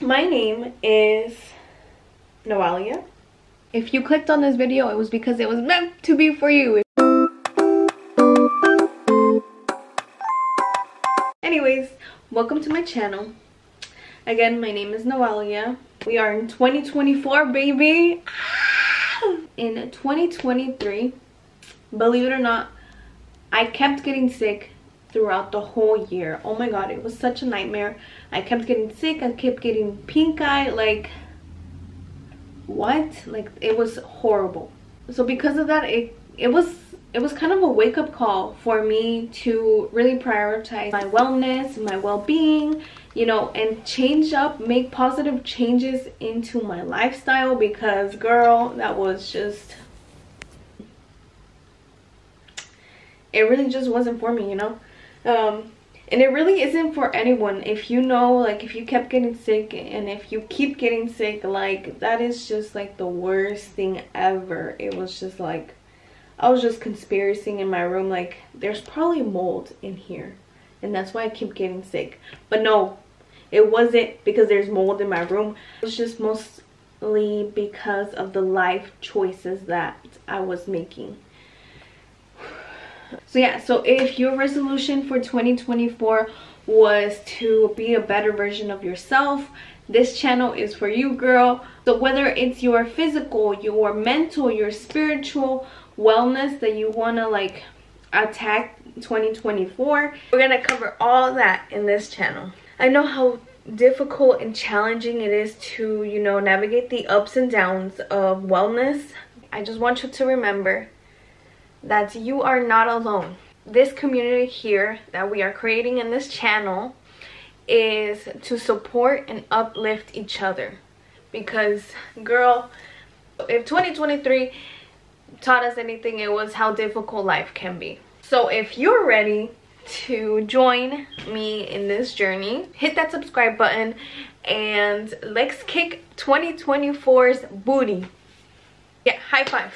my name is Noelia. If you clicked on this video, it was because it was meant to be for you. Anyways, welcome to my channel. Again, my name is Noelia. We are in 2024, baby. Ah! In 2023, believe it or not, I kept getting sick throughout the whole year. Oh my god, it was such a nightmare. I kept getting sick. I kept getting pink eye. Like, what? Like, it was horrible. So because of that, it, it was it was kind of a wake-up call for me to really prioritize my wellness my well-being you know and change up make positive changes into my lifestyle because girl that was just it really just wasn't for me you know um and it really isn't for anyone if you know like if you kept getting sick and if you keep getting sick like that is just like the worst thing ever it was just like I was just conspiracying in my room like there's probably mold in here and that's why I keep getting sick. But no, it wasn't because there's mold in my room. It was just mostly because of the life choices that I was making. So yeah, so if your resolution for 2024 was to be a better version of yourself, this channel is for you girl. So whether it's your physical, your mental, your spiritual, wellness that you want to like attack 2024 we're gonna cover all that in this channel i know how difficult and challenging it is to you know navigate the ups and downs of wellness i just want you to remember that you are not alone this community here that we are creating in this channel is to support and uplift each other because girl if 2023 taught us anything, it was how difficult life can be. So if you're ready to join me in this journey, hit that subscribe button and let's kick 2024's booty. Yeah, high five.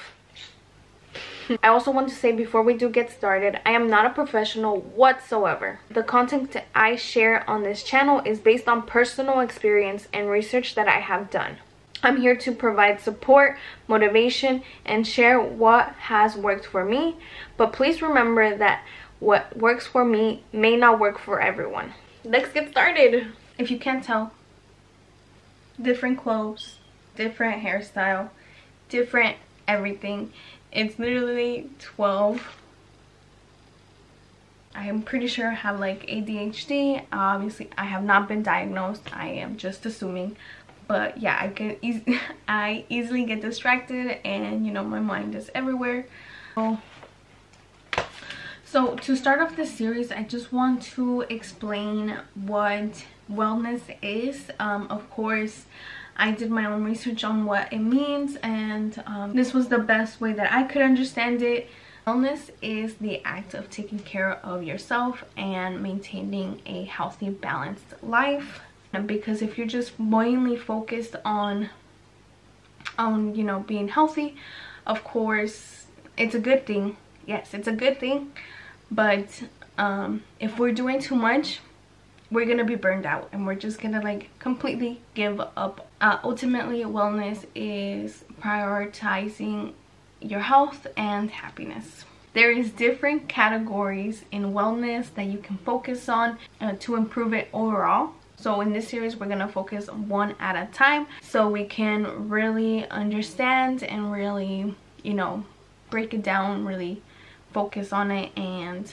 I also want to say before we do get started, I am not a professional whatsoever. The content I share on this channel is based on personal experience and research that I have done. I'm here to provide support, motivation, and share what has worked for me. But please remember that what works for me may not work for everyone. Let's get started. If you can't tell, different clothes, different hairstyle, different everything. It's literally 12 I am pretty sure I have like ADHD. Obviously, I have not been diagnosed. I am just assuming but yeah i get e i easily get distracted and you know my mind is everywhere so, so to start off this series i just want to explain what wellness is um, of course I did my own research on what it means and um, this was the best way that I could understand it. Wellness is the act of taking care of yourself and maintaining a healthy, balanced life. Because if you're just mainly focused on on you know being healthy of course it's a good thing. Yes it's a good thing. But um if we're doing too much we're gonna be burned out and we're just gonna like completely give up. Uh, ultimately wellness is prioritizing your health and happiness. There is different categories in wellness that you can focus on uh, to improve it overall. So in this series we're gonna focus one at a time so we can really understand and really you know break it down really focus on it and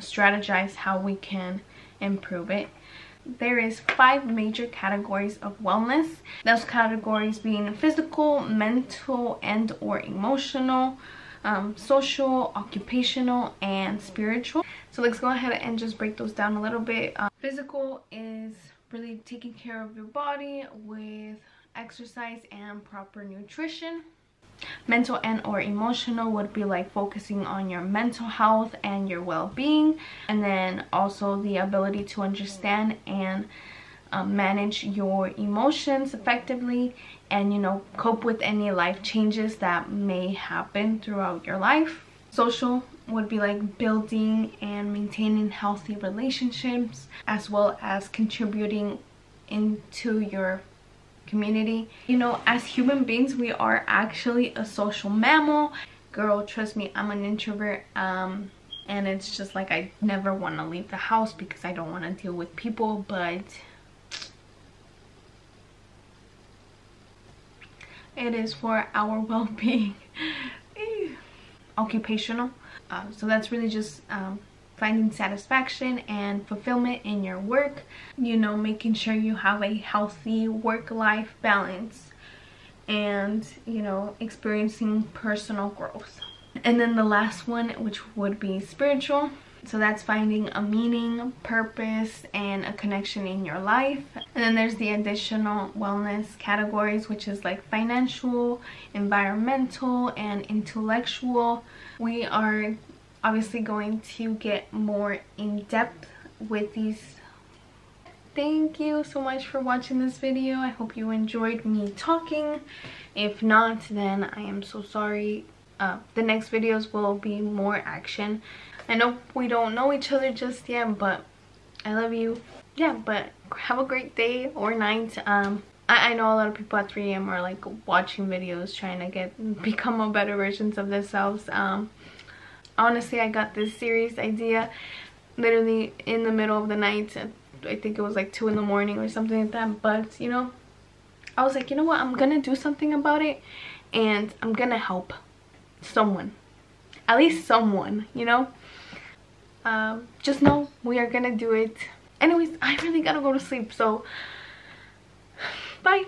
strategize how we can improve it. There is five major categories of wellness. Those categories being physical mental and or emotional um, social occupational and spiritual. So let's go ahead and just break those down a little bit. Um, physical is really taking care of your body with exercise and proper nutrition mental and or emotional would be like focusing on your mental health and your well-being and then also the ability to understand and um, manage your emotions effectively and you know cope with any life changes that may happen throughout your life. Social would be like building and maintaining healthy relationships as well as contributing into your community. You know as human beings we are actually a social mammal. Girl trust me i'm an introvert um and it's just like i never want to leave the house because i don't want to deal with people but it is for our well-being. Occupational. Um, so that's really just um, finding satisfaction and fulfillment in your work you know making sure you have a healthy work-life balance and you know experiencing personal growth. And then the last one which would be spiritual so that's finding a meaning purpose and a connection in your life. And then there's the additional wellness categories which is like financial environmental and intellectual. We are obviously going to get more in depth with these. Thank you so much for watching this video. I hope you enjoyed me talking. If not then i am so sorry. Uh, the next videos will be more action. I know we don't know each other just yet but i love you. Yeah but have a great day or night. Um I, I know a lot of people at 3 a.m. are like watching videos trying to get become a better versions of themselves. Um honestly i got this series idea literally in the middle of the night i think it was like two in the morning or something like that but you know i was like you know what? I'm gonna do something about it and i'm gonna help someone. At least someone you know? Um, just know we are gonna do it. Anyways i really gotta go to sleep so bye